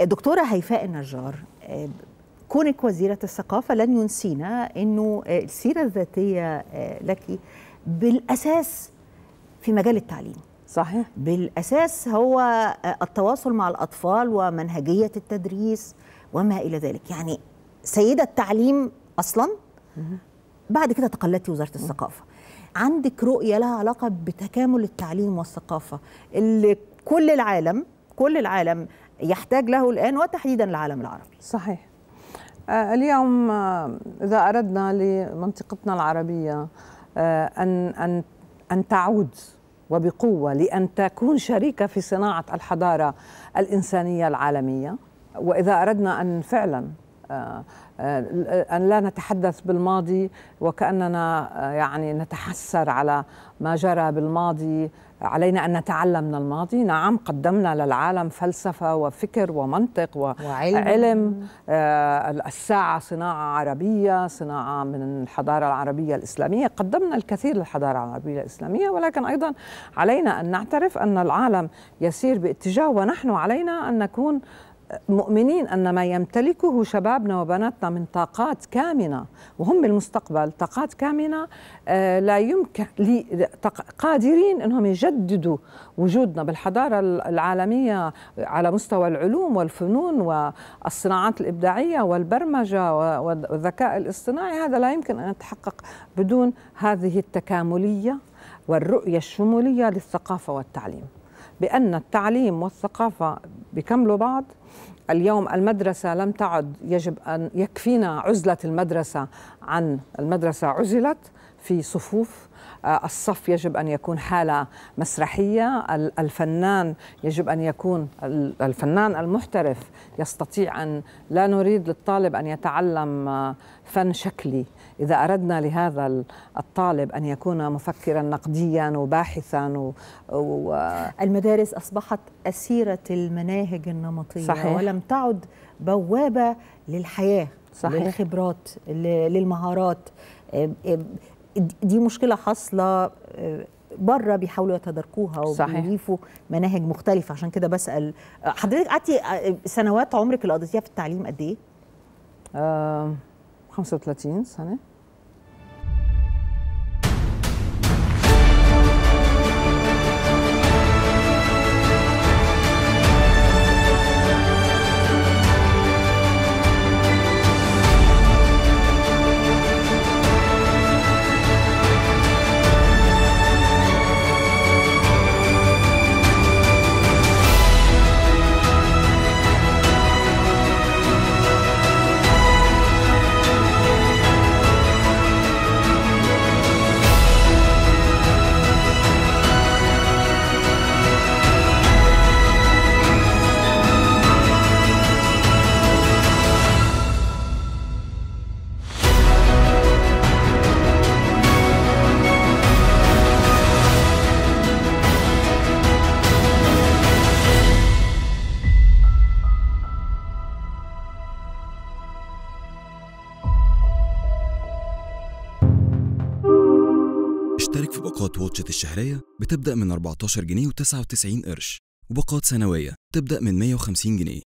دكتورة هيفاء النجار آه، كونك وزيرة الثقافة لن ينسينا أنه آه، السيرة الذاتية آه، لك بالأساس في مجال التعليم. صحيح. بالأساس هو التواصل مع الأطفال ومنهجية التدريس وما إلى ذلك. يعني سيدة التعليم أصلا بعد كده تقلدتي وزارة الثقافة. عندك رؤية لها علاقة بتكامل التعليم والثقافة اللي كل العالم كل العالم يحتاج له الآن وتحديدا العالم العربي. صحيح. آه، اليوم آه، إذا أردنا لمنطقتنا العربية آه، أن أن أن تعود وبقوة لأن تكون شريكة في صناعة الحضارة الإنسانية العالمية وإذا أردنا أن فعلا أن لا نتحدث بالماضي وكأننا آه، يعني نتحسر على ما جرى بالماضي. علينا أن نتعلم من الماضي. نعم قدمنا للعالم فلسفة وفكر ومنطق وعلم. وعلم آه، الساعة صناعة عربية صناعة من الحضارة العربية الإسلامية. قدمنا الكثير للحضارة العربية الإسلامية ولكن أيضا علينا أن نعترف أن العالم يسير باتجاه ونحن علينا أن نكون مؤمنين أن ما يمتلكه شبابنا وبناتنا من طاقات كامنة وهم المستقبل طاقات كامنة آه، لا يمكن قادرين إنهم يجددوا وجودنا بالحضارة العالمية على مستوى العلوم والفنون والصناعات الإبداعية والبرمجة و- والذكاء الاصطناعي. هذا لا يمكن أن يتحقق بدون هذه التكاملية والرؤية الشمولية للثقافة والتعليم. بأن التعليم والثقافة بيكملوا بعض اليوم المدرسة لم تعد يجب أن يكفينا عزلة المدرسة عن المدرسة عزلت. في صفوف آه، الصف يجب أن يكون حالة مسرحية ال- الفنان يجب أن يكون ال- الفنان المحترف يستطيع أن لا نريد للطالب أن يتعلم آه، فن شكلي إذا أردنا لهذا ال- الطالب أن يكون مفكرا نقديا وباحثا و... و... المدارس أصبحت أسيرة المناهج النمطية صحيح. ولم تعد بوابة للحياة صحيح. للخبرات للمهارات آه، دي مشكلة حاصلة آه، بره بيحاولوا يتداركوها. وبيضيفوا مناهج مختلفة عشان كده بسأل آه، حضرتك قعدتي آه، سنوات عمرك اللي قضيتيها في التعليم قد إيه؟ آه 35 سنة اشترك في باقات واتشت الشهرية بتبدأ من 14 جنيه و99 قرش وباقات سنوية تبدأ من 150 جنيه.